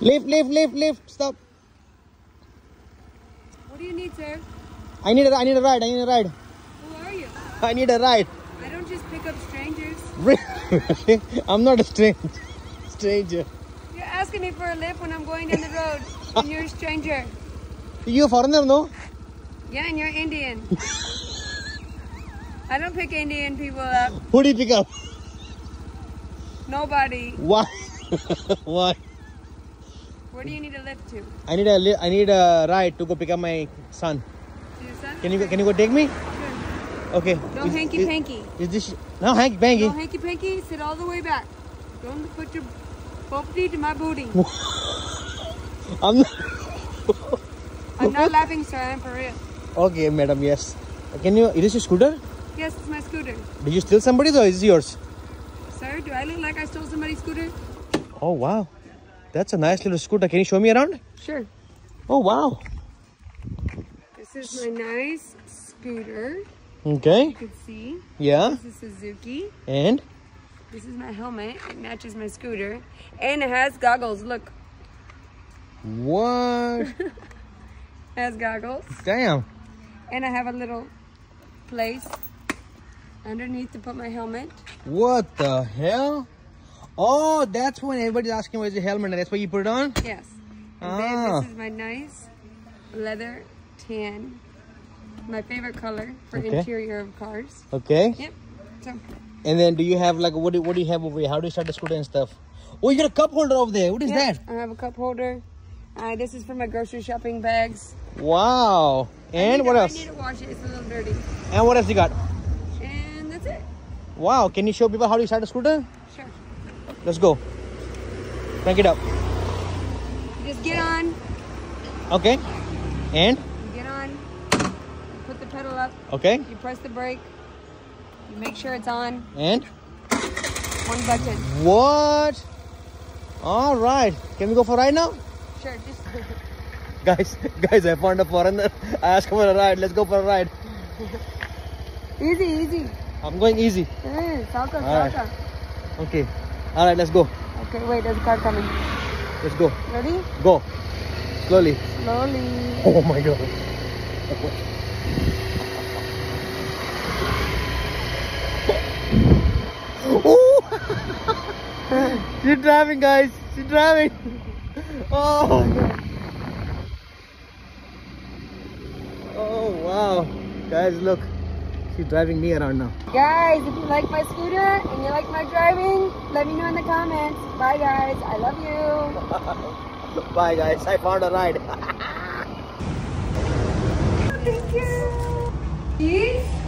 Lift, lift, lift, lift. Stop. What do you need, sir? I need a, I need a ride. I need a ride. Who are you? I need a ride. I don't just pick up strangers. Really? I'm not a stranger. Stranger. You're asking me for a lift when I'm going down the road, and you're a stranger. You a foreigner, no? Yeah, and you're Indian. I don't pick Indian people up. Who do you pick up? Nobody. Why? Why? Where do you need a lift to? I need a li- I need a ride to go pick up my son. Your son? Can you can you go take me? Sure. Okay. Don't Is- hanky is- panky. Is this no hanky panky? Don't hanky panky. Sit all the way back. Don't put your bumpty to my booty. I'm not. I'm not laughing, sir. I'm for real. Okay, madam. Yes. Can you? Is this your scooter? Yes, it's my scooter. Did you steal somebody's or is it yours? Sir, do I look like I stole somebody's scooter? Oh wow, that's a nice little scooter. Can you show me around? Sure. Oh wow. This is my nice scooter. Okay. You can see. Yeah. This is Suzuki. And This is my helmet. It matches my scooter. And it has goggles. Look, what? it has goggles. Damn. And I have a little place underneath to put my helmet. What the hell? Oh, that's when everybody's asking where's the helmet, that's why you put it on. Yes. And Ah. then this is my nice leather tan. My favorite color for Okay. interior of cars. Okay. Yep. So And then do you have like what do what do you have over here? How do you start the scooter and stuff? Oh, you got a cup holder over there. What is Yep, that? I have a cup holder. Uh, this is for my grocery shopping bags. Wow. And what to- else? I need to wash it. It's a little dirty. And what else you got? And that's it. Wow. Can you show people how do you start a scooter? Sure. Let's go. Crank it up. Just get on. Okay. And You get on. You put the pedal up. okay. You press the brake. You make sure it's on. And One button. what? All right. Can we go for a ride now? Sure. Just Guys, guys, I found a foreigner. I asked him for a ride. Let's go for a ride. easy, easy. I'm going easy. Eh, salta, All right. Okay. All right, let's go. Okay, wait. There's a car coming. Let's go. Ready? Go. Slowly. Slowly. Oh my god. Oh! She's driving, guys. She's driving. Oh. my God. Oh wow, guys, look. She's driving me around now. Guys, if you like my scooter and you like my driving, let me know in the comments. Bye guys, I love you. Bye guys, I found a ride. Thank you. Peace.